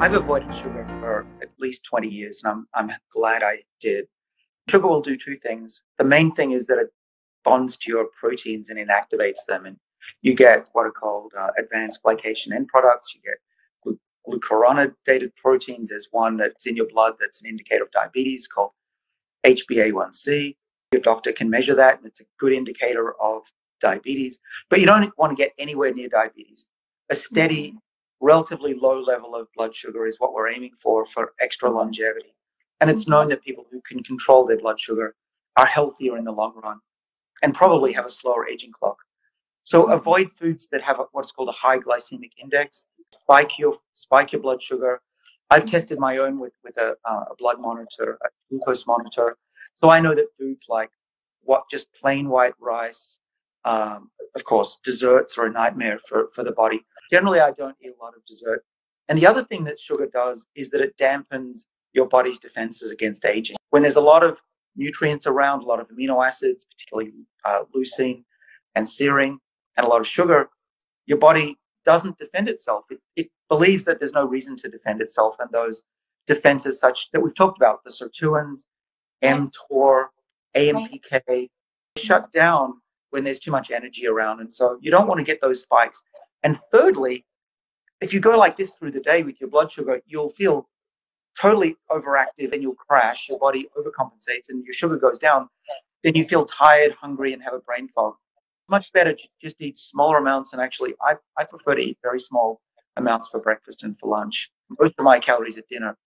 I've avoided sugar for at least 20 years, and I'm, I'm glad I did. Sugar will do two things. The main thing is that it bonds to your proteins and inactivates them, and you get what are called uh, advanced glycation end products. You get glu- glucuronidated proteins. There's one that's in your blood that's an indicator of diabetes called HbA1c. Your doctor can measure that, and it's a good indicator of diabetes. But you don't want to get anywhere near diabetes. A steady, relatively low level of blood sugar is what we're aiming for for extra longevity. And it's known that people who can control their blood sugar are healthier in the long run and probably have a slower aging clock. So avoid foods that have what's called a high glycemic index, spike your spike your blood sugar. I've tested my own with with a, uh, a blood monitor, a glucose monitor, so I know that foods like what just plain white rice, um, of course, desserts are a nightmare for for the body. Generally, I don't eat a lot of dessert. And the other thing that sugar does is that it dampens your body's defenses against aging. When there's a lot of nutrients around, a lot of amino acids, particularly uh, leucine and serine, and a lot of sugar, your body doesn't defend itself. It, it believes that there's no reason to defend itself, and those defenses, such that we've talked about, the sirtuins, mTOR, AMPK, shut down when there's too much energy around, and so you don't want to get those spikes. And thirdly, if you go like this through the day with your blood sugar, you'll feel totally overactive and you'll crash. Your body overcompensates and your sugar goes down. Then you feel tired, hungry, and have a brain fog much better to just eat smaller amounts. And actually, I, I prefer to eat very small amounts for breakfast and for lunch. Most of my calories at dinner